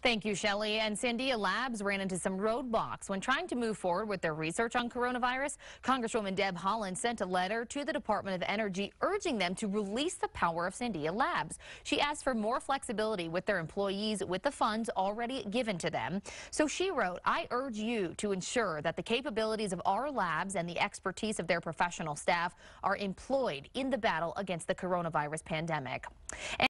Thank you, Shelley. And Sandia Labs ran into some roadblocks when trying to move forward with their research on coronavirus. Congresswoman Deb Haaland sent a letter to the Department of Energy urging them to release the power of Sandia Labs. She asked for more flexibility with their employees with the funds already given to them. So she wrote, I urge you to ensure that the capabilities of our labs and the expertise of their professional staff are employed in the battle against the coronavirus pandemic. And